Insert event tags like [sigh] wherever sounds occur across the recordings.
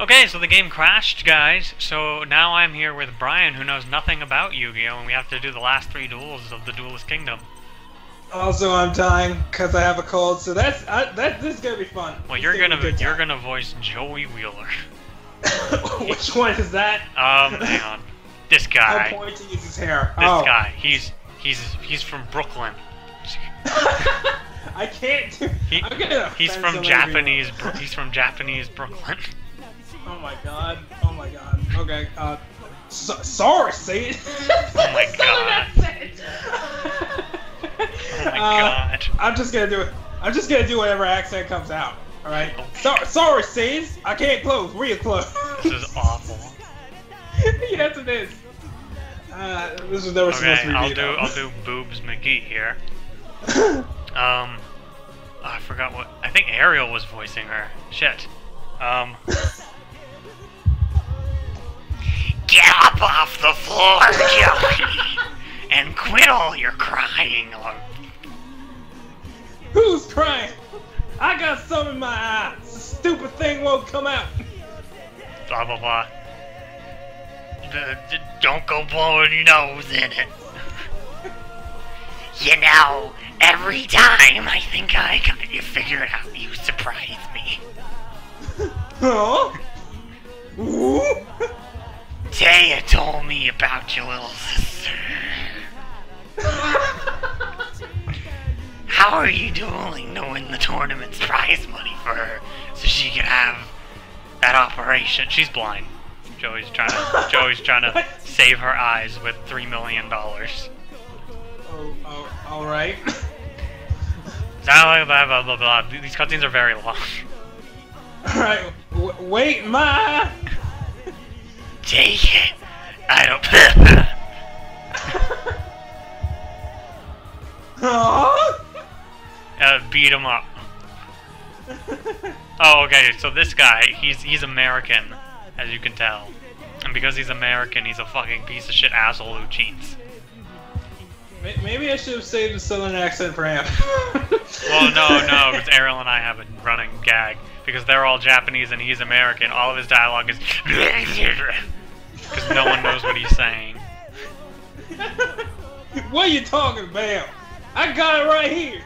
Okay, so the game crashed, guys. So now I'm here with Brian, who knows nothing about Yu-Gi-Oh, and we have to do the last three duels of the Duelist Kingdom. Also, I'm dying because I have a cold, so that's I, that. This is gonna be fun. Well, This you're is be a gonna you're time. gonna voice Joey Wheeler. [laughs] [laughs] Which one is that? Um, hang on. This How guy. pointy is his hair? This oh. guy. He's he's he's from Brooklyn. [laughs] I can't do. He- I'm gonna He's from Japanese. Bro- he's from Japanese Brooklyn. Oh my god. Oh my god. Okay. Uh. So, sorry, [laughs] [laughs] it. Oh my god. oh my god. I'm just gonna do it. I'm just gonna do whatever accent comes out. All right. Sorry, sorry, Sis. I can't close. Real close. This is awful. [laughs] yes, it is. Uh, this was never supposed to be I'll do though. I'll do Boobs McGee here. Um, I forgot what. I think Ariel was voicing her. Shit. Um. Get up off the floor, Joey, and quit all your crying. Or Who's crying? I got some in my eye. This stupid thing won't come out. blah blah blah. D- Don't go blowing your nose in it. You know, every time I think I got you figured out, you surprise me. Huh? Ooh? Téa told me about your little sister. How are you dueling to win the tournament's prize money for her so she can have that operation? She's blind. Joey's trying to Joey's trying to save her eyes with three million dollars. oh, oh, all right. [laughs] Blah, blah, blah, blah, blah. These cutscenes are very long. all right. W- wait, my. Take it. I don't. [laughs] Uh, beat him up. [laughs] Oh, okay. So this guy, he's he's American, as you can tell, and because he's American, he's a fucking piece of shit asshole who cheats. Maybe I should have saved the southern accent for him. [laughs] Well, no, no, because Ariel and I have a running gag because they're all Japanese and he's American. All of his dialogue is because no one knows what he's saying. [laughs] what are you talking about? I got it right here.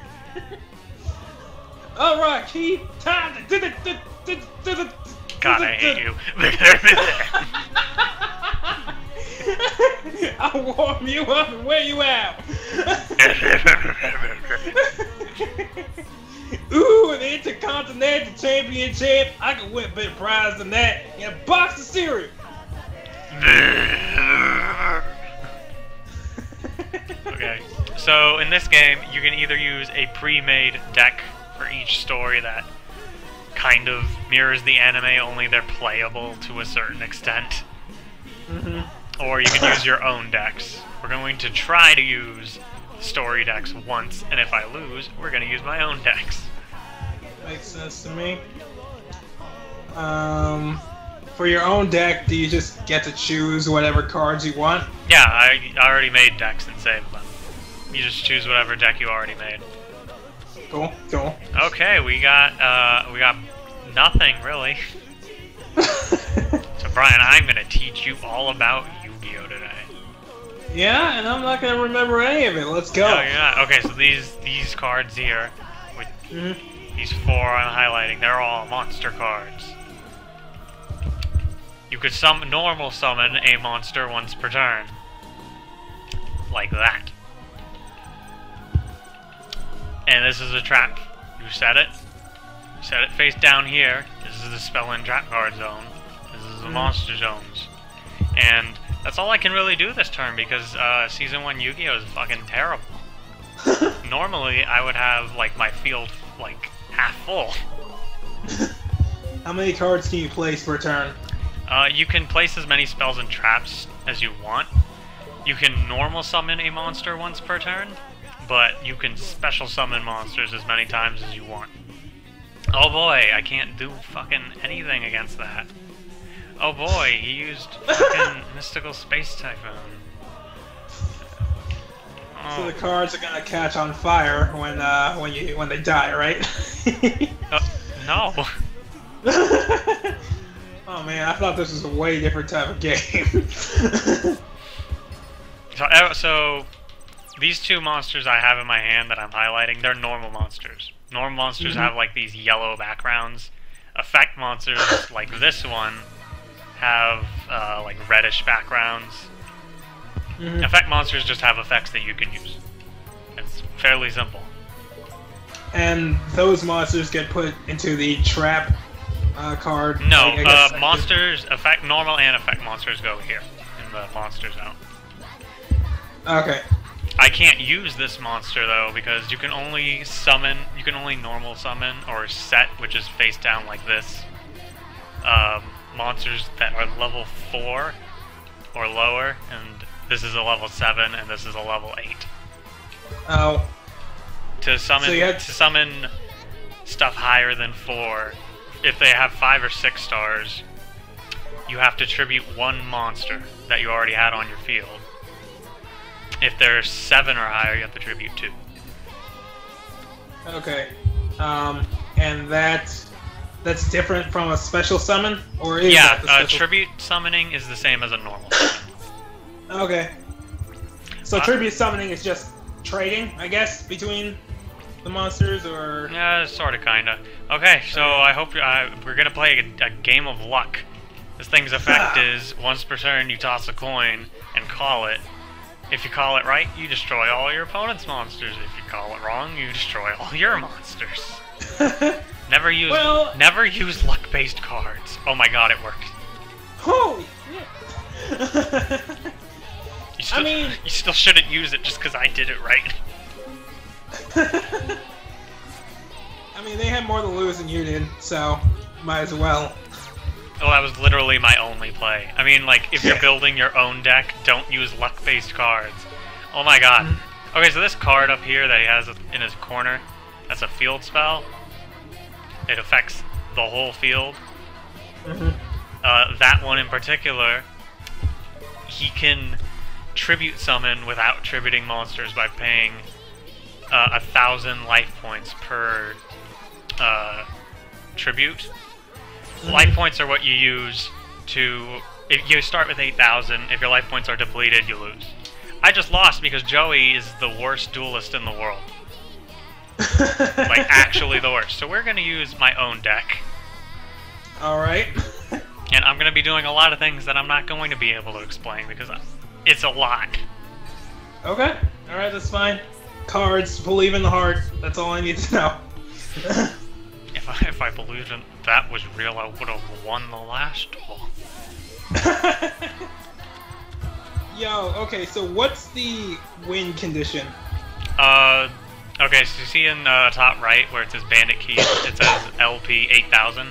All right, Keith. Time to. [laughs] God, I hate you. [laughs] I'll warm you up and wear you out. Ooh, an Intercontinental Championship. I can win a better prize than that in a box of cereal. Okay. So in this game, you can either use a pre-made deck for each story that kind of mirrors the anime, only they're playable to a certain extent, Mhm. or you can use your own decks. We're going to try to use story decks once, and if I lose, we're going to use my own decks. Makes sense to me. Um, for your own deck, do you just get to choose whatever cards you want? Yeah, I, I already made decks and saved them. You just choose whatever deck you already made. Cool, cool. Okay, we got uh, we got nothing really. [laughs] So Brian, I'm gonna teach you all about Yu-Gi-Oh today. yeah, and I'm not gonna remember any of it. Let's go. No, you're not. Okay, so these these cards here, with Mhm. these four I'm highlighting, they're all monster cards. You could sum normal summon a monster once per turn, like that. And this is a trap. You set it. You Set it face down here. This is the spell and trap card zone. This is the Mhm. monster zones. And that's all I can really do this turn because uh, season one Yu-Gi-Oh is fucking terrible. [laughs] Normally, I would have like my field like half full. [laughs] How many cards can you place per turn? Uh, you can place as many spells and traps as you want. You can normal summon a monster once per turn, but you can special summon monsters as many times as you want. Oh boy, I can't do fucking anything against that. Oh boy, he used [laughs] fucking mystical space typhoon. So Oh, the cards are gonna catch on fire when uh when you when they die, right? uh, no. [laughs] [laughs] Oh man, I thought this was a way different type of game. [laughs] So, so these two monsters I have in my hand that I'm highlighting, they're normal monsters. Normal monsters Mhm. have like these yellow backgrounds. Effect monsters [laughs] like this one have uh, like reddish backgrounds. Mhm. Effect monsters just have effects that you can use. It's fairly simple. And those monsters get put into the trap uh, card. No, uh, monsters, effect normal and effect monsters go here in the monster zone. Okay. I can't use this monster though because you can only summon, you can only normal summon or set, which is face down like this, um, monsters that are level 4 or lower, and this is a level 7 and this is a level 8. Oh. To summon, So to summon stuff higher than 4, if they have 5 or 6 stars, you have to tribute one monster that you already had on your field. If they're 7 or higher, you have to tribute 2. Okay. Um, and that that's different from a special summon, or is yeah, uh, tribute summoning is the same as a normal summon. Okay. So Uh, tribute summoning is just trading, I guess, between the monsters, or Yeah, sort of, kinda. Okay, so I hope uh, we're gonna play a, a game of luck. This thing's effect [sighs] is once per turn you toss a coin and call it. If you call it right, you destroy all your opponent's monsters. If you call it wrong, you destroy all [laughs] your monsters. [laughs] Never use Well- never use luck-based cards. Oh my god, it worked. holy [laughs] shit! You still, mean- you still shouldn't use it just because I did it right. [laughs] I mean, they had more to lose than you did, so might as well. Well, that was literally my only play. I mean, like, if you're building your own deck, don't use luck-based cards. Oh my god. Okay, so this card up here that he has in his corner, that's a field spell. It affects the whole field. Mhm. Uh, that one in particular, he can tribute summon without tributing monsters by paying uh, a thousand life points per uh, tribute. Life points are what you use to. If you start with 8,000, if your life points are depleted, you lose. I just lost because Joey is the worst duelist in the world. [laughs] Like, actually the worst. So we're gonna use my own deck. All right. [laughs] And I'm gonna be doing a lot of things that I'm not going to be able to explain because it's a lot. Okay. All right, that's fine. Cards, believe in the heart. That's all I need to know. [laughs] If I, if I believed in that was real, I would have won the last one. [laughs] Yo, okay, so what's the win condition? Uh, okay, so you see in uh, top right where it says Bandit Keys, it says LP 8000.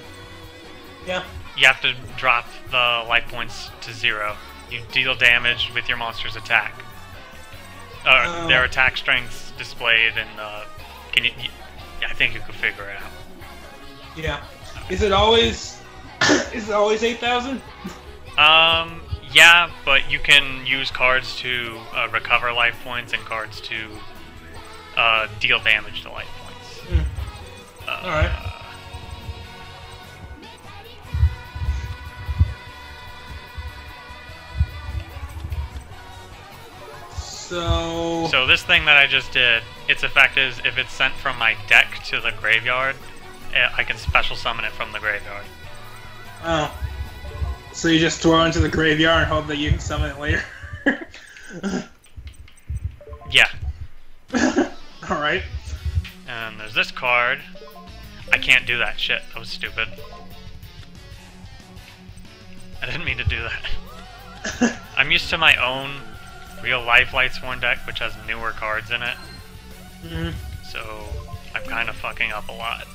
Yeah. You have to drop the life points to zero. You deal damage with your monster's attack. Uh, Oh. Their attack strengths displayed, and uh, can you? you- I think you could figure it out. Yeah. Is it always [coughs] is it always 8,000? Um, yeah, but you can use cards to uh, recover life points and cards to uh, deal damage to life points. Hmm. Uh, Alright. So this thing that I just did, its effect is if it's sent from my deck to the graveyard, eh, I can special summon it from the graveyard. Oh. So you just throw it into the graveyard and hope that you can summon it later. [laughs] Yeah. [laughs] Alright. And there's this card. I can't do that shit. That was stupid. I didn't mean to do that. [laughs] I'm used to my own real life Lightsworn deck, which has newer cards in it, Mhm. so I'm kind of fucking up a lot.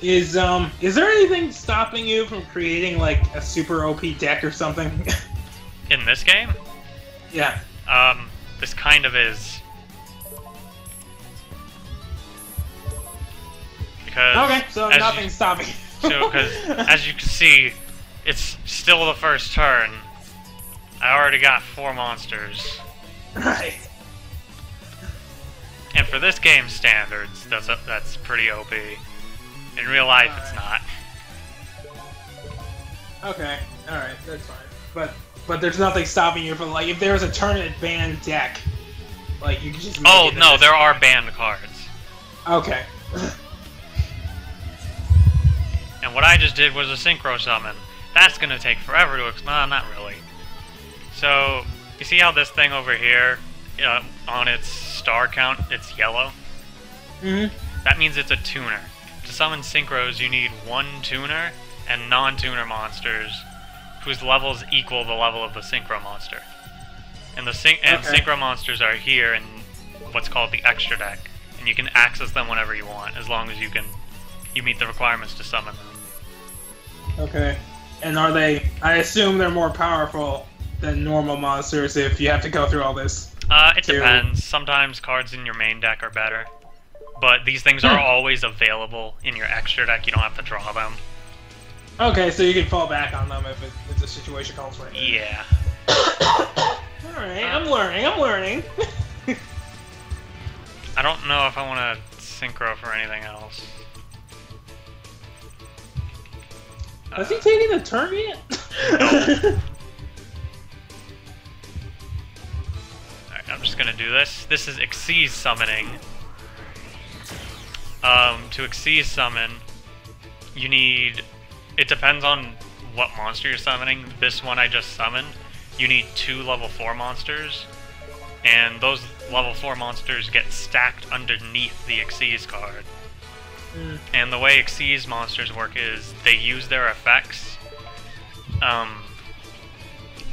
Is um is there anything stopping you from creating like a super OP deck or something? [laughs] In this game, yeah. um, this kind of is. Because Okay, so as you- nothing's stopping. you. So, because as you can see, it's still the first turn. I already got four monsters, right. and for this game standards, that's a, that's pretty OP. In real life, it's not. Okay, all right, that's fine. But but there's nothing stopping you from like if there was a tournament banned deck, like you could just. Make Oh no, there are banned cards. Okay. And what I just did was a synchro summon. That's gonna take forever to explain. Well, not really. So, you see how this thing over here, uh, on its star count, it's yellow? Mhm. That means it's a tuner. To summon synchros, you need one tuner and non-tuner monsters whose levels equal the level of the synchro monster. And the syn- and Okay. synchro monsters are here in what's called the extra deck, and you can access them whenever you want, as long as you can you meet the requirements to summon them. Okay. And are they? I assume they're more powerful than normal monsters if you have to go through all this. Uh, it to- depends. Sometimes cards in your main deck are better, but these things are Hmm. always available in your extra deck. You don't have to draw them. Okay, so you can fall back on them if, it, if the situation calls for it. Yeah. [coughs] All right, I'm learning. I'm learning. [laughs] I don't know if I want to synchro for anything else. Has he taken a turn yet? No. [laughs] gonna do this. This is Xyz summoning. Um, to Xyz summon, you need. It depends on what monster you're summoning. This one I just summoned, you need two level 4 monsters, and those level 4 monsters get stacked underneath the Xyz card. Mm. And the way Xyz monsters work is they use their effects. Um,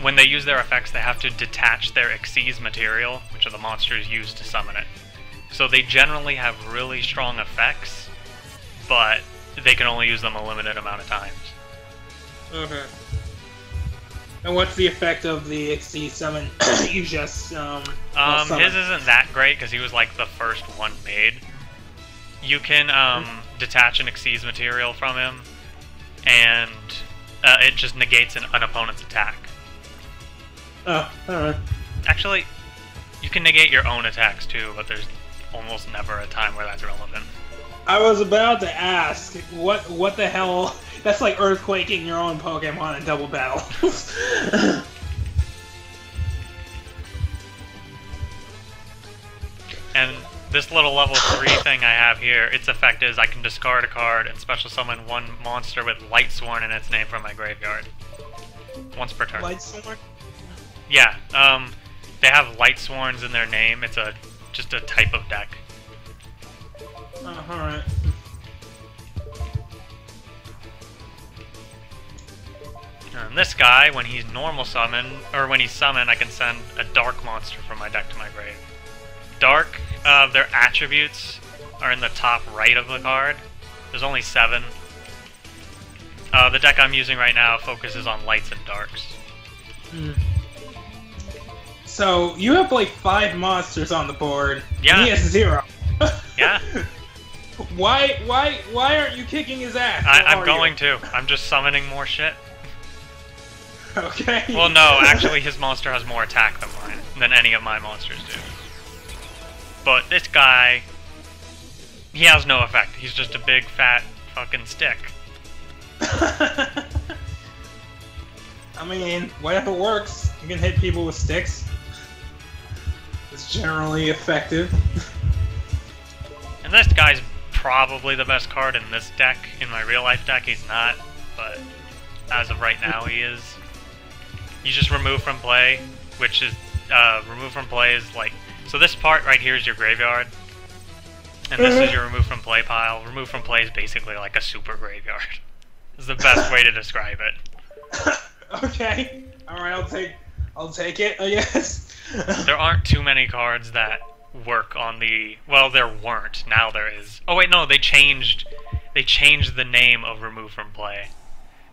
when they use their effects, they have to detach their Xyz material, which are the monsters used to summon it. So they generally have really strong effects, but they can only use them a limited amount of times. Okay. And what's the effect of the Xyz summon [coughs] you just um? Um, his isn't that great because he was like the first one made. You can um, detach an Xyz material from him, and uh, it just negates an, an opponent's attack. Oh, alright. Actually, you can negate your own attacks too, but there's almost never a time where that's relevant. I was about to ask what what the hell. [laughs] That's like earthquaking your own Pokemon in double battle. [laughs] And this little level 3 thing I have here, its effect is I can discard a card and special summon one monster with Lightsworn in its name from my graveyard. Once per turn. Light Sword? Yeah, um, they have Lightsworns in their name. It's a just a type of deck. Oh, alright. And this guy, when he's normal summon, or when he's summoned, I can send a dark monster from my deck to my grave. Dark, uh, their attributes are in the top right of the card. There's only seven. Uh, the deck I'm using right now focuses on lights and darks. Hmm. So you have like five monsters on the board. Yeah. He has zero. [laughs] Yeah. [laughs] why why why aren't you kicking his ass? I, I'm going you? to. I'm just summoning more shit. [laughs] Okay. Well, no, actually, his monster has more attack than mine, than any of my monsters do. But this guy, he has no effect. He's just a big, fat, fucking stick. I mean, whatever works. You can hit people with sticks. It's generally effective. And this guy's probably the best card in this deck. In my real life deck, he's not, but as of right now, he is. You just remove from play, which is uh, remove from play is like so. This part right here is your graveyard, and this is Mhm. your remove from play pile. Remove from play is basically like a super graveyard. [laughs] is the best way to describe it. [laughs] okay. All right, I'll take I'll take it. I guess. There aren't too many cards that work on the. Well, there weren't. Now there is. Oh wait, no, they changed. They changed the name of remove from play.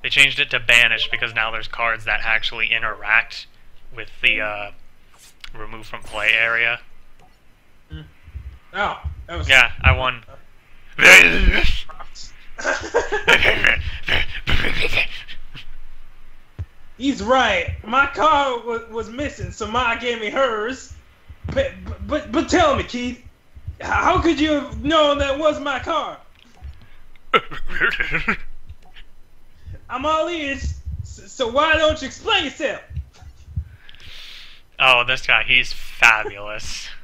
They changed it to banish because now there's cards that actually interact with the uh, remove from play area. oh, that was Yeah, I won. [laughs] [laughs] [laughs] He's right. My car was, was missing, so Ma gave me hers. But, but but tell me, Keith, how could you have known that was my car? [laughs] I'm all ears. So why don't you explain yourself? Oh, this guy, he's fabulous. [laughs]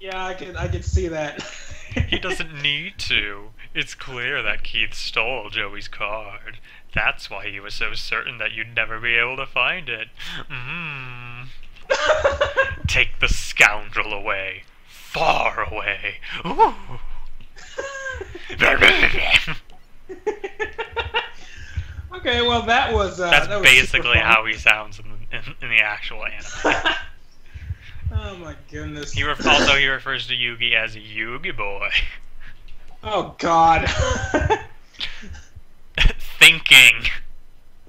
Yeah, I can I can see that. [laughs] he doesn't need to. It's clear that Keith stole Joey's card. That's why he was so certain that you'd never be able to find it. Mm. [laughs] Take the scoundrel away. Far away. Ooh. [laughs] okay, well that was uh, That's that was basically how he sounds in the, in, in the actual anime. [laughs] oh my goodness. He ref- also he refers to Yugi as Yugi boy. oh God. Thinking. [laughs]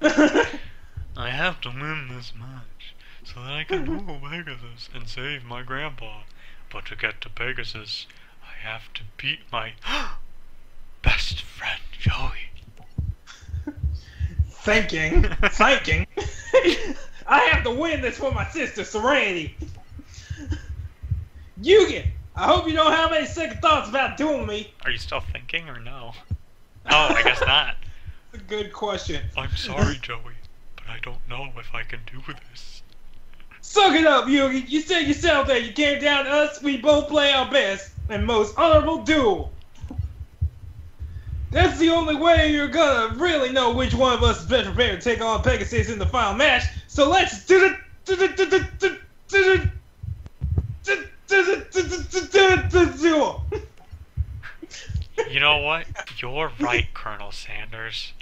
I have to win this match so that I can [laughs] rule Pegasus and save my grandpa. But to get to Pegasus, I have to beat my [gasps] best friend Joey. [laughs] Thinking, thinking. I have to win this for my sister Serenity. Yugi, I hope you don't have any second thoughts about doing me. Are you still thinking or no? Oh, I guess not good question. I'm sorry, [laughs] Joey, but I don't know if I can do this. Suck it up, Yugi. You said yourself that you came down to us. We both play our best and most honorable duel. That's the only way you're gonna really know which one of us is best prepared to take on Pegasus in the final match. So let's do the you know what? You're right, Colonel Sanders.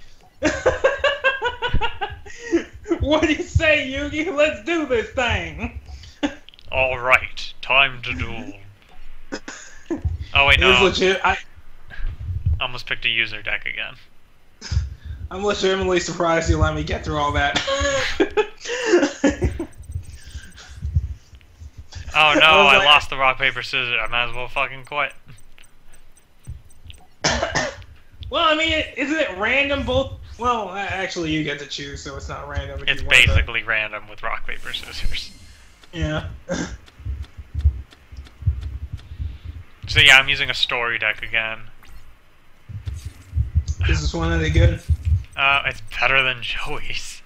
[laughs] what do you say, Yugi? Let's do this thing. [laughs] All right, time to duel. Oh wait, It was no. legit. I, almost picked a user deck again. [laughs] I'm legitimately surprised you let me get through all that. Oh no, I I lost the rock paper scissors. I might as well fucking quit. [coughs] well, I mean, isn't it random both? Well, actually, you get to choose, so it's not random. It's you want to- basically random with rock paper scissors. Yeah. [laughs] So yeah, I'm using a story deck again. Is this one any good? Uh, it's better than Joey's.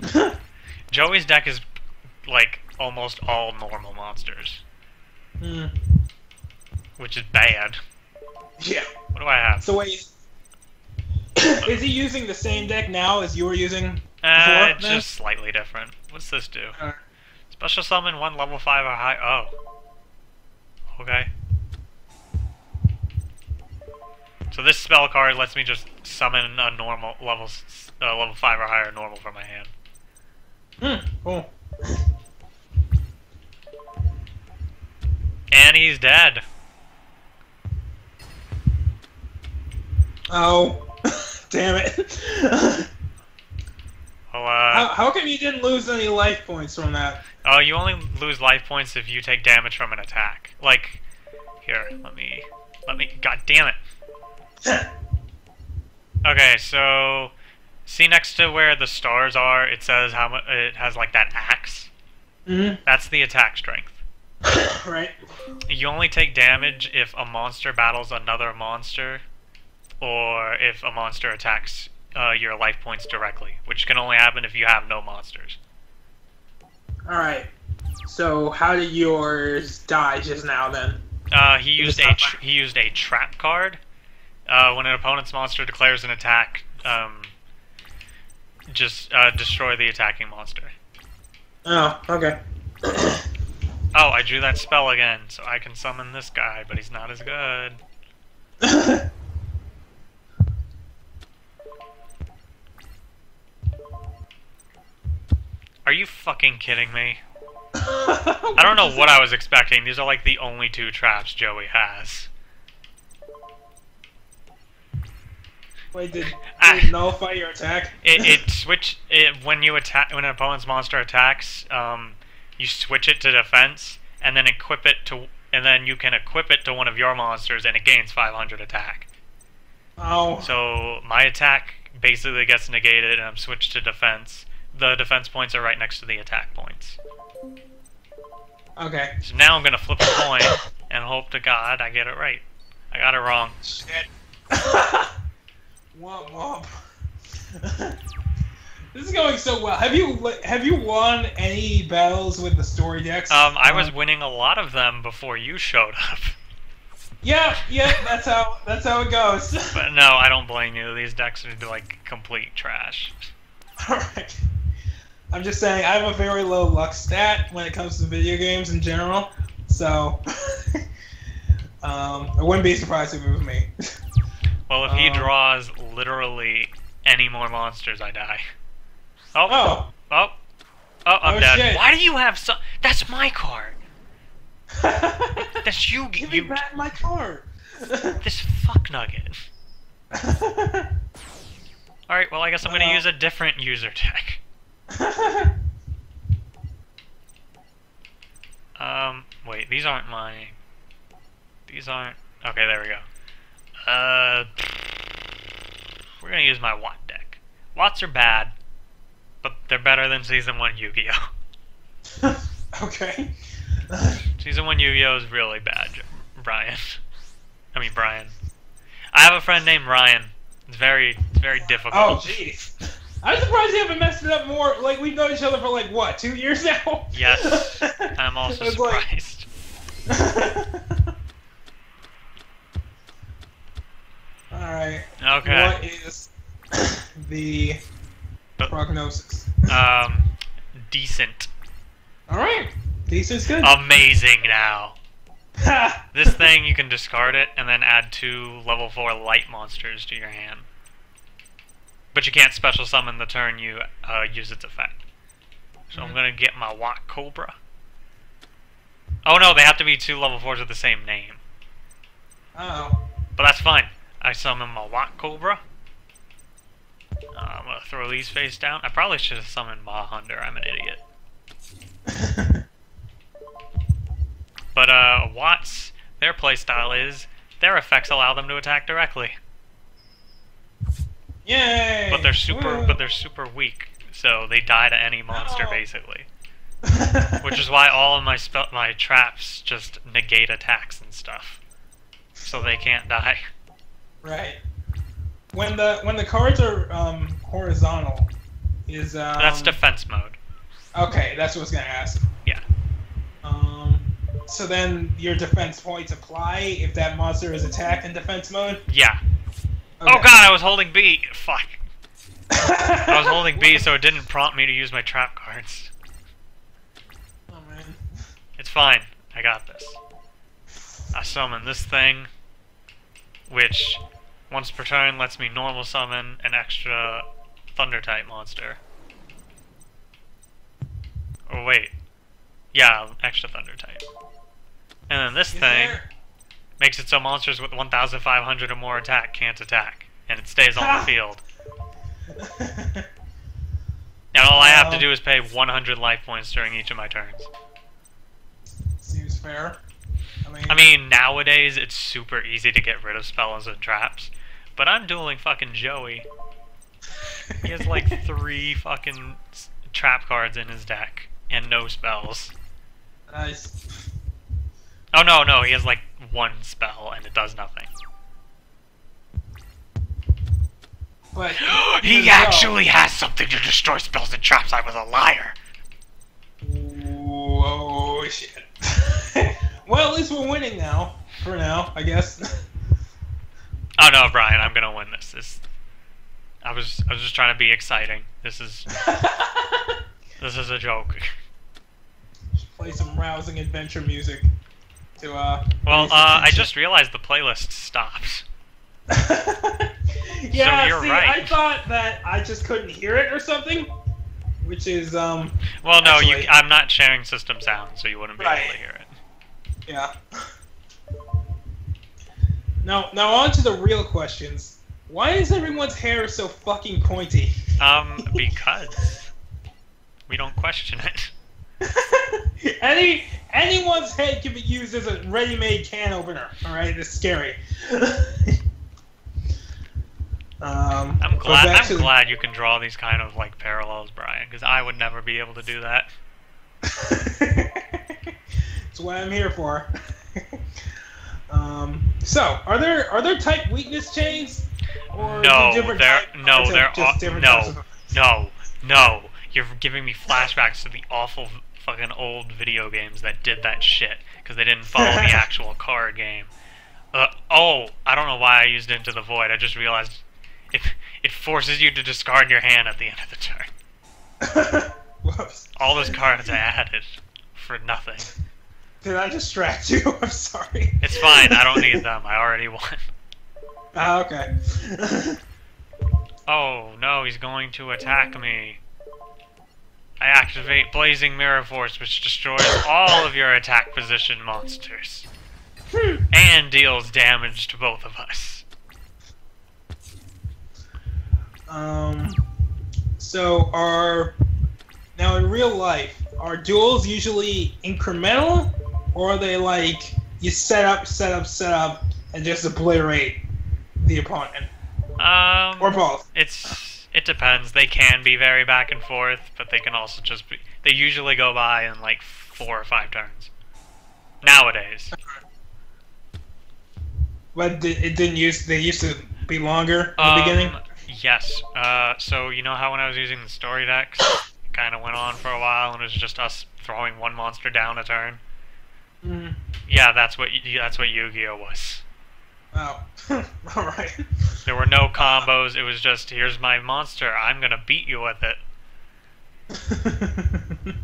[laughs] Joey's deck is like almost all normal monsters, Hmm. which is bad. Yeah. What do I have? So wait. [coughs] Is he using the same deck now as you were using? Uh, before, just slightly different. What's this do? Uh, Special summon one level five or high. Oh. Okay. So this spell card lets me just summon a normal level uh, level five or higher normal from my hand. hmm. Cool. And he's dead. Oh. [laughs] Damn it. [laughs] Well, uh, how, how come you didn't lose any life points from that? oh, you only lose life points if you take damage from an attack. Like, here, let me, let me. God damn it. [laughs] Okay, so see next to where the stars are, it says how much it has like that axe. hmm That's the attack strength. right. You only take damage if a monster battles another monster, or if a monster attacks uh, your life points directly, which can only happen if you have no monsters. All right. So how did yours die just now then? Uh, he used a he used a trap card. Uh, when an opponent's monster declares an attack, um, just uh, destroy the attacking monster. Oh, okay. [coughs] Oh, I drew that spell again, so I can summon this guy, but he's not as good. [coughs] Are you fucking kidding me? [laughs] I don't know what I was expecting. These are like the only two traps Joey has. Wait, did, did Ah. it nullify your attack? It, it switch it when you attack when an opponent's monster attacks. Um, you switch it to defense, and then equip it to, and then you can equip it to one of your monsters, and it gains 500 attack. Oh. So my attack basically gets negated, and I'm switched to defense. The defense points are right next to the attack points. Okay. So now I'm gonna flip a coin and hope to God I get it right. I got it wrong. Shit. [laughs] womp womp. [laughs] This is going so well. Have you have you won any battles with the story decks? Um, I was Um, winning a lot of them before you showed up. Yeah, yeah. That's how that's how it goes. But no, I don't blame you. These decks are like complete trash. [laughs] All right. I'm just saying I have a very low luck stat when it comes to video games in general, so [laughs] um, I wouldn't be surprised if it was me. [laughs] Well, if he Um, draws literally any more monsters, I die. Oh, oh, Oh. oh, I'm Oh, dead. shit. Why do you have so? That's my card. [laughs] That's you. Give me you. back my card. This fuck nugget. All right. Well, I guess I'm gonna Uh, use a different user deck. [laughs] Um, wait, these aren't my. These aren't. Okay, there we go. Uh, we're gonna use my Watt deck. Watts are bad, but they're better than Season 1 Yu Gi Oh! [laughs] okay. [laughs] Season 1 Yu Gi Oh! is really bad, Brian. I mean, Brian. I have a friend named Ryan. It's very, it's very difficult. Oh, jeez. I'm surprised you haven't messed it up more. Like we've known each other for like what, two years now? Yes, [laughs] I'm also surprised. [laughs] All right. Okay. What is [coughs] the Uh, prognosis? Um, decent. All right. Decent's good. Amazing now. [laughs] This thing, you can discard it and then add two level 4 light monsters to your hand. But you can't special summon the turn you uh, use its effect. So I'm Mhm. gonna get my Watt Cobra. Oh no, they have to be two level 4s with the same name. Oh. But that's fine. I summon my Watt Cobra. Uh, I'm gonna throw these face down. I probably should have summoned Ma Hunter. I'm an idiot. [laughs] But uh, Watts, their playstyle is their effects allow them to attack directly. Yay! But they're super, Woo. but they're super weak, so they die to any monster Oh. basically. [laughs] Which is why all of my spell, my traps just negate attacks and stuff, so they can't die. right. When the when the cards are um, horizontal, is um, That's defense mode. Okay, that's what I was gonna ask. Yeah. Um, so then your defense points apply if that monster is attacked in defense mode. Yeah. Oh, okay. Oh god, I was holding B. Fuck. [laughs] I was holding B, so it didn't prompt me to use my trap cards. Oh man. It's fine. I got this. I summon this thing, which once per turn lets me normal summon an extra thunder type monster. Oh wait. Yeah, extra thunder type. And then this Is thing there- makes it so monsters with 1,500 or more attack can't attack, and it stays on the field. And all I have to do is pay 100 life points during each of my turns. Seems fair. I mean, I mean, nowadays it's super easy to get rid of spells and traps, but I'm dueling fucking Joey. He has like [laughs] three fucking s- trap cards in his deck and no spells. nice. Oh no, no, he has like one spell and it does nothing. But [gasps] he actually has something to destroy spells and traps. I was a liar. Whoa, oh, shit. [laughs] well, at least we're winning now. For now, I guess. [laughs] Oh no, Brian, I'm gonna win this. This, I was, I was just trying to be exciting. This is, [laughs] this is a joke. Play some rousing adventure music. To uh. Well, uh, I just realized the playlist stopped. [laughs] yeah, you're see, right. I thought that I just couldn't hear it or something, which is um, Well, no, you. I'm not sharing system sound, so you wouldn't be Right. able to hear it. yeah. Now, now on to the real questions. Why is everyone's hair so fucking pointy? Um, [laughs] because we don't question it. [laughs] Any anyone's head can be used as a ready-made can opener. All right, it's scary. [laughs] um, I'm glad. I'm the- glad you can draw these kind of like parallels, Brian, because I would never be able to do that. [laughs] That's what I'm here for. um, so, are there are there type weakness chains? Or No, there- no, there are- no. No, No, you're giving me flashbacks to the awful fucking old video games that did that shit because they didn't follow the [laughs] actual card game. Uh, oh, I don't know why I used Into the Void. I just realized it it forces you to discard your hand at the end of the turn. [laughs] Whoops. All those cards I added for nothing. Did I distract you? [laughs] I'm sorry. It's fine. I don't need them. I already won. Ah, okay. Oh no, he's going to attack me. I activate Blazing Mirror Force, which destroys all of your attack position monsters. and deals damage to both of us. um, so are now in real life are duels usually incremental, or are they like you set up, set up, set up, and just obliterate the opponent, Um, or both? it's it depends. They can be very back and forth, but they can also just be. They usually go by in like four or five turns. Nowadays, But it didn't use. They used to be longer in the Um, beginning. Yes. Uh, so you know how when I was using the story decks, it kind of went on for a while, and it was just us throwing one monster down a turn. Mm. Yeah, that's what that's what Yu-Gi-Oh was. Oh, [laughs] all right. There were no combos. It was just here's my monster. I'm gonna beat you with it. [laughs]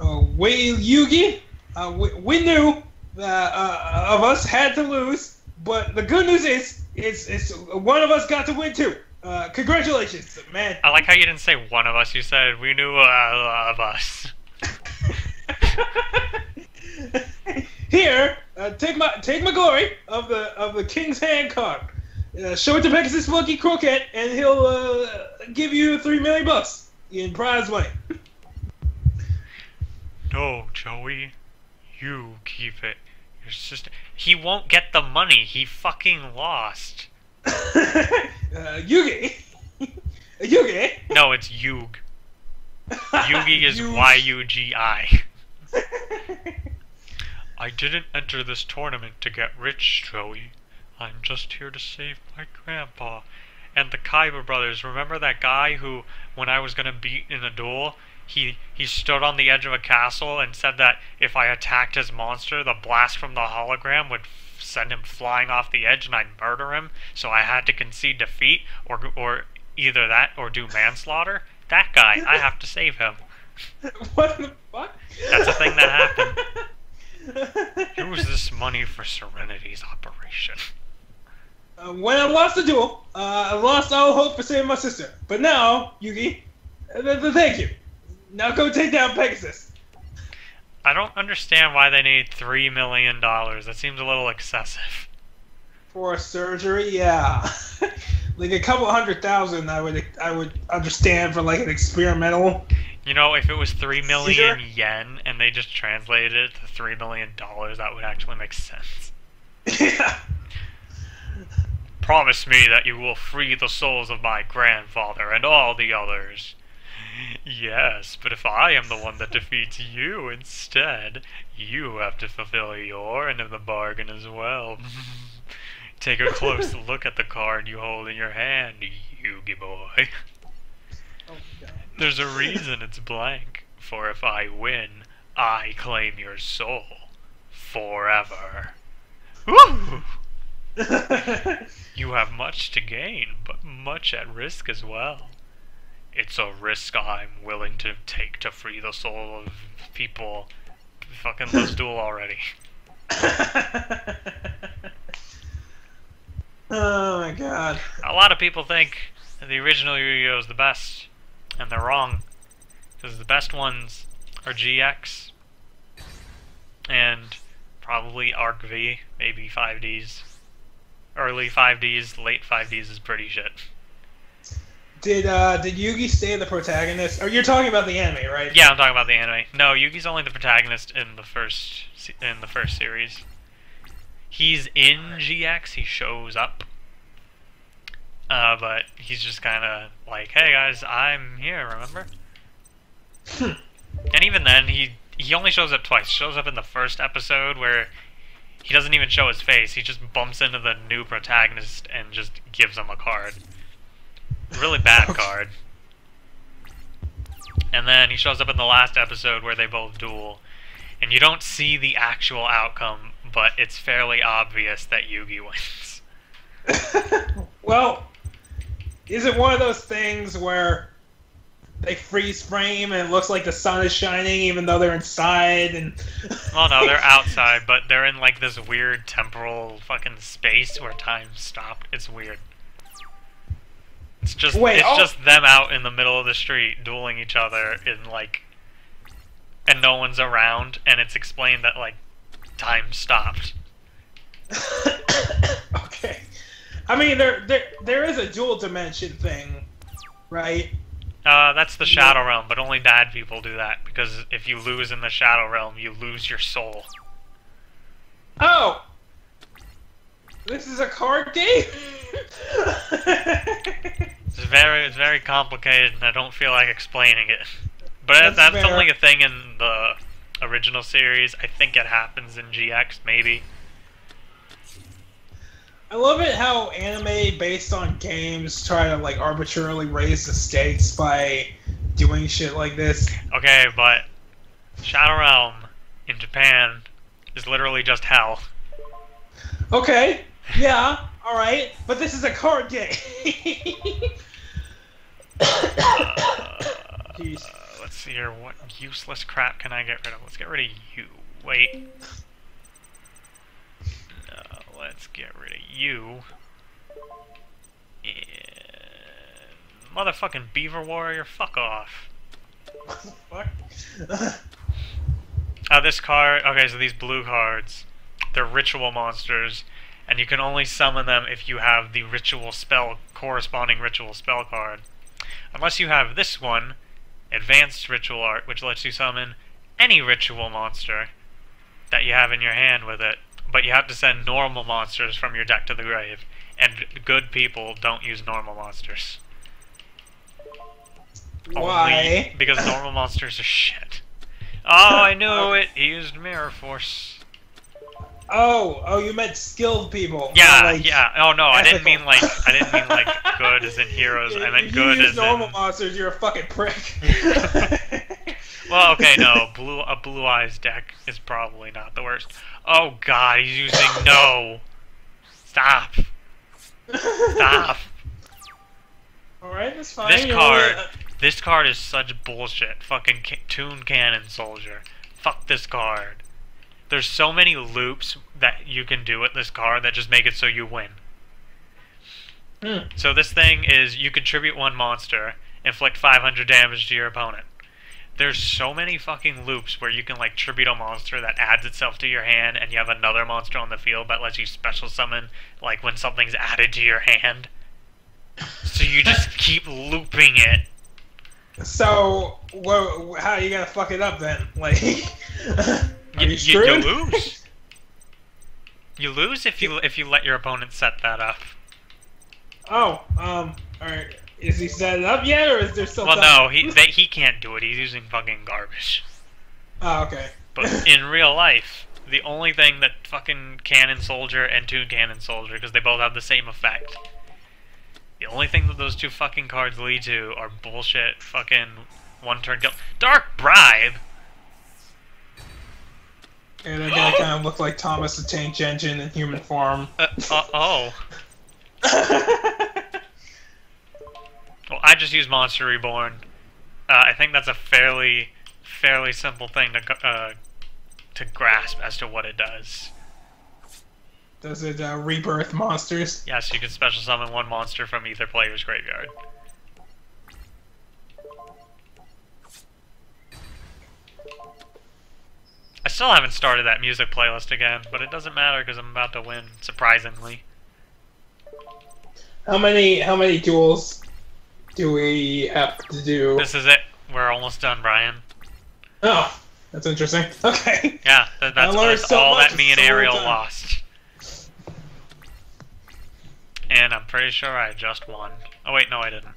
uh, we Yugi, uh, we, we knew that uh, of us had to lose, but the good news is, it's it's one of us got to win too. Uh, congratulations, man. I like how you didn't say one of us. You said we knew uh, of us. [laughs] Here, uh, take my take my glory of the of the king's hand card. Uh, show it to Pegasus Monkey Croquette, and he'll uh, give you three million bucks in prize money. No, Joey, you keep it. Your sister. He won't get the money. He fucking lost. [laughs] uh, Yugi, [laughs] Yugi. No, it's Yug. [laughs] Yugi is Y U G I. I didn't enter this tournament to get rich, Joey. I'm just here to save my grandpa. And the Kaiba brothers, remember that guy who, when I was gonna beat in a duel, he he stood on the edge of a castle and said that if I attacked his monster, the blast from the hologram would f- send him flying off the edge and I'd murder him. So I had to concede defeat, or or either that or do manslaughter. That guy, I have to save him. [laughs] what the fuck? That's a thing that happened. [laughs] Use this money for Serenity's operation. Uh, when I lost the duel, uh, I lost all hope for saving my sister. But now, Yugi, uh, th- th- thank you. Now go take down Pegasus. I don't understand why they need three million dollars. That seems a little excessive. For a surgery, yeah. [laughs] like a couple hundred thousand, I would I would understand for like an experimental. You know, if it was three million Caesar? yen and they just translated it to three million dollars, that would actually make sense. yeah. [laughs] Promise me that you will free the souls of my grandfather and all the others. Yes, but if I am the one that defeats you instead, you have to fulfill your end of the bargain as well. [laughs] Take a close [laughs] look at the card you hold in your hand, Yugi boy. Oh, God. There's a reason it's blank, for if I win, I claim your soul forever. Woo! [laughs] You have much to gain, but much at risk as well. It's a risk I'm willing to take to free the soul of people. Fucking let's duel already. [laughs] oh my god. A lot of people think the original Yu-Gi-Oh is the best, and they're wrong. Because the best ones are GX, and probably Arc V, maybe 5Ds. Early 5Ds, late 5Ds is pretty shit. Did uh did Yugi stay the protagonist? Or you're talking about the anime, right? Yeah, I'm talking about the anime. No, Yugi's only the protagonist in the first in the first series. He's in GX. He shows up, uh, but he's just kind of like, "Hey guys, I'm here." Remember? [laughs] and even then, he he only shows up twice. Shows up in the first episode where he doesn't even show his face. He just bumps into the new protagonist and just gives him a card. Really bad Okay. [laughs] card. and then he shows up in the last episode where they both duel, and you don't see the actual outcome, but it's fairly obvious that Yugi wins. [laughs] well, is it one of those things where they freeze frame and it looks like the sun is shining even though they're inside and [laughs] well no they're outside but they're in like this weird temporal fucking space where time stopped. It's weird. It's just Wait, it's oh- just them out in the middle of the street dueling each other in like and no one's around and it's explained that like time stopped. [coughs] Okay i mean there there there is a duel dimension thing right uh, that's the Shadow Realm, but only bad people do that because if you lose in the Shadow Realm, you lose your soul. oh this is a card game [laughs] It's very, it's very complicated, and I don't feel like explaining it. But That's that's, only a thing in the original series. I think it happens in GX, maybe. I love it how anime based on games try to like arbitrarily raise the stakes by doing shit like this. Okay, but Shadow Realm in Japan is literally just hell. Okay, yeah, all right, but this is a card game. Uh, [laughs] uh, let's see here. What useless crap can I get rid of? Let's get rid of you. Wait. Let's get rid of you. And motherfucking Beaver Warrior, fuck off. Fuck. [laughs] Uh, this card. Okay, so these blue cards, they're ritual monsters, and you can only summon them if you have the ritual spell corresponding ritual spell card. Unless you have this one, Advanced Ritual Art, which lets you summon any ritual monster that you have in your hand with it, but you have to send normal monsters from your deck to the grave. And good people don't use normal monsters. Only Why? because normal monsters are shit. [laughs] Oh, I knew it. He used Mirror Force. Oh, oh, you meant skilled people. Yeah, like- yeah. Oh no, I didn't mean like I didn't mean like good as in [laughs] heroes. I meant If good you use as normal in. monsters, you're a fucking prick. [laughs] Well, okay, no. Blue a blue eyes deck is probably not the worst. Oh god, he's using no. Stop. Stop. All right, that's fine. This know, card, uh, this card is such bullshit. Fucking ca- Toon Cannon Soldier. Fuck this card. There's so many loops that you can do with this card that just make it so you win. hmm. So this thing is you contribute one monster, inflict 500 damage to your opponent. There's so many fucking loops where you can like tribute a monster that adds itself to your hand, and you have another monster on the field that lets you special summon like when something's added to your hand. So you just [laughs] keep looping it. So, wha how are you gonna fuck it up then? [laughs] Like, [laughs] are You, you you, lose. You lose if you if you let your opponent set that up. Oh, um, alright. Is he set it up yet, or is there still Well, time? no, he they, he can't do it. He's using fucking garbage. Oh, okay. But [laughs] in real life, the only thing that fucking Cannon Soldier and Toon Cannon Soldier, because they both have the same effect, the only thing that those two fucking cards lead to are bullshit fucking one turn kill. Dark Bribe? And they're gonna kind of look like Thomas the Tank Engine in human form. Uh, uh, oh. [laughs] Well, I just use Monster Reborn. Uh, I think that's a fairly, fairly simple thing to uh, to grasp as to what it does. Does it uh, rebirth monsters? Yes, you can special summon one monster from either player's graveyard. I still haven't started that music playlist again, but it doesn't matter because I'm about to win, surprisingly. How many how many duels do we have to do? This is it. We're almost done, Brian. Oh, that's interesting. [laughs] Okay. Yeah, that, that's, that's so all much that me and so Ariel time. lost. And I'm pretty sure I just won. Oh wait, no I didn't.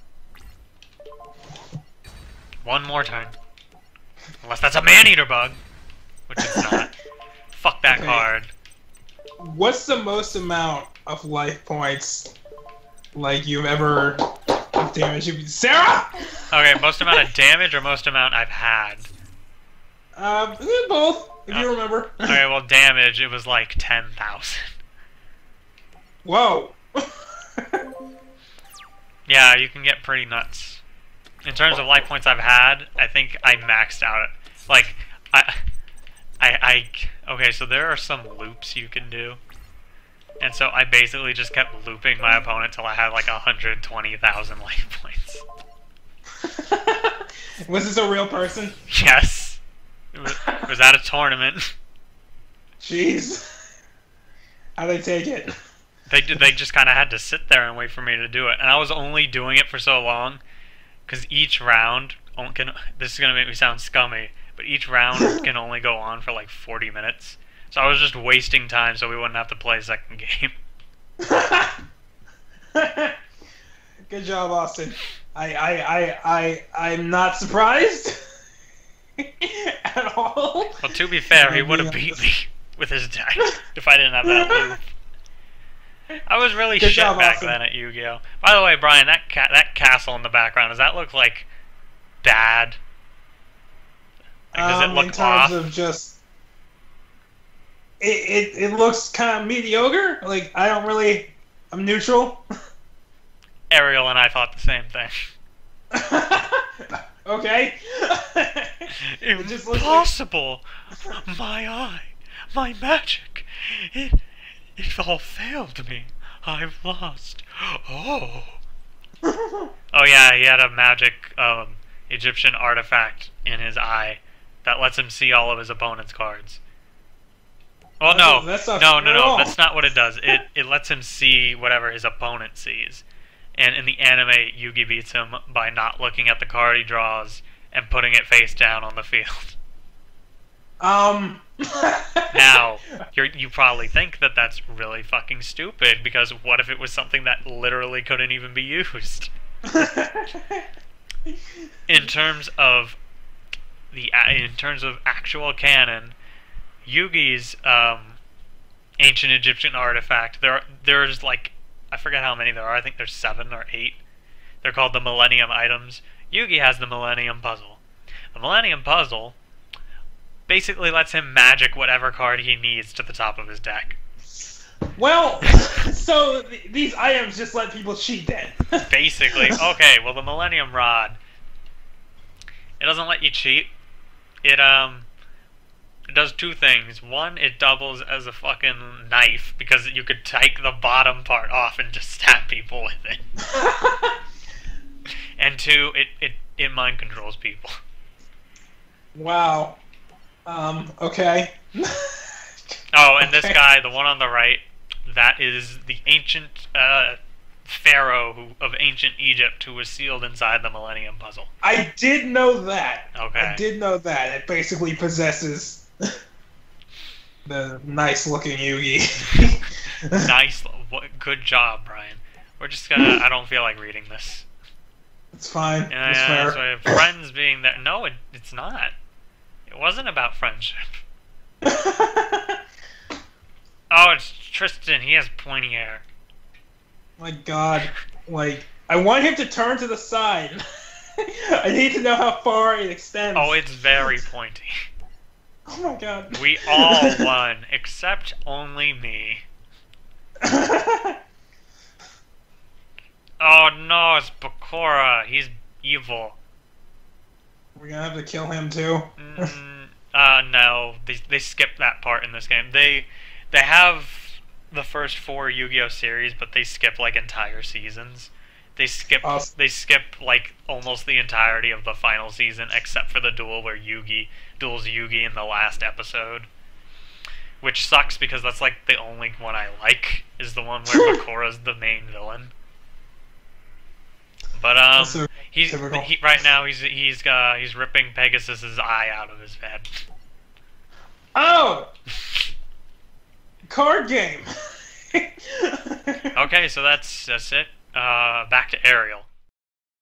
One more time. Unless that's a man-eater bug. Which it's not. [laughs] Fuck that Okay. card. What's the most amount of life points like you've ever of damage. Sarah. Okay, most amount of damage or most amount I've had? Um, eh, both, if you Uh, remember. Okay, well, [laughs] damage, it was like 10,000. Whoa. [laughs] Yeah, you can get pretty nuts. In terms of life points I've had, I think I maxed out. It. Like, I, I, I, okay, so there are some loops you can do. And so I basically just kept looping my opponent till I had like 120,000 life points. [laughs] was this a real person? Yes. It was, it was at a tournament. Jeez. How they take it? They did- they just kind of had to sit there and wait for me to do it, and I was only doing it for so long because each round can, this is gonna make me sound scummy, but each round [laughs] can only go on for like 40 minutes. So I was just wasting time, so we wouldn't have to play a second game. [laughs] [laughs] Good job, Austin. I, I, I, I, I'm not surprised [laughs] at all. Well, to be fair, he would have beat me with his deck if I didn't have that loop. I was really Good shit job, back Austin. then at Yu-Gi-Oh. By the way, Brian, that ca- that castle in the background does that look like bad? Like, does um, it look in terms off? of just, it, it, it looks kind of mediocre. Like I don't really, I'm neutral. Ariel and I thought the same thing. [laughs] okay. [laughs] It just looks like- Impossible! My eye, my magic, it, it all failed me. I've lost. Oh. [laughs] Oh yeah, he had a magic um, Egyptian artifact in his eye that lets him see all of his opponent's cards. Well, no, That's not no, no, no. That's not what it does. It it lets him see whatever his opponent sees. And in the anime, Yugi beats him by not looking at the card he draws and putting it face down on the field. [laughs] um. Now, [laughs] you're, you probably think that that's really fucking stupid because what if it was something that literally couldn't even be used? [laughs] in terms of the in terms of actual canon, Yugi's um, ancient Egyptian artifact. There there's like I forget how many there are. I think there's seven or eight. They're called the Millennium items. Yugi has the Millennium Puzzle. The Millennium Puzzle basically lets him magic whatever card he needs to the top of his deck. well, [laughs] so th- these items just let people cheat then. [laughs] Basically, okay. Well, the Millennium Rod. It doesn't let you cheat. It um. It does two things. One, it doubles as a fucking knife because you could take the bottom part off and just stab people with it. [laughs] And two, it it, it mind controls people. wow. Um. Okay. [laughs] Oh, and this guy, the one on the right, that is the ancient uh, pharaoh who, of ancient Egypt who was sealed inside the Millennium Puzzle. I did know that. Okay. I did know that. It basically possesses [laughs] the nice looking Yugi. [laughs] nice. What, good job, Brian. We're just gonna. I don't feel like reading this. It's fine. Yeah, it's yeah, fair. so friends being there. No, it, it's not. It wasn't about friendship. [laughs] Oh, it's Tristan. He has pointy hair. My God, like I want him to turn to the side. I need to know how far it extends. Oh, it's very pointy. Oh my God. We all [laughs] won, except only me. [laughs] Oh no, it's Bakura. He's evil. We're gonna have to kill him too. Mm, uh, no, they they skipped that part in this game. They they have the first four Yu-Gi-Oh series, but they skip like entire seasons. They skip Awesome. they skip like almost the entirety of the final season, except for the duel where Yugi duels Yugi in the last episode. Which sucks because that's like the only one I like is the one where [laughs] Bakura's the main villain. But um, so he's he, right now he's he's uh, he's ripping Pegasus's eye out of his head. Oh! [laughs] Card game! [laughs] Okay, so that's that's it. Uh, back to Ariel.